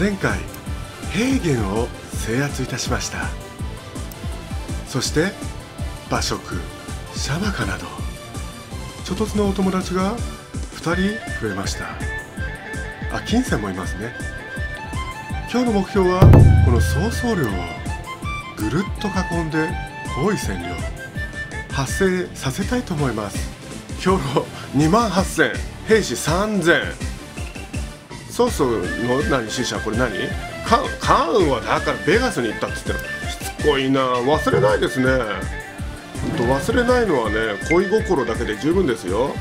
前回平原を制圧いたしました。そして馬食シャバカなどちょ突のお友達が2人増えました。あ金銭もいますね。今日の目標はこの総総量をぐるっと囲んで包囲占領。発生させたいと思います。兵糧2万8000兵士3000ソースの何死者これ何？カンカーンはだからベガスに行ったっつってのしつこいな。忘れないですね。ほんと忘れないのはね恋心だけで十分ですよ。